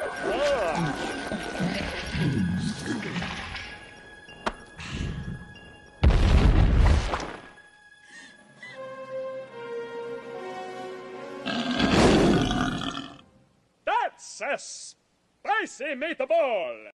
That's a spicy meatball!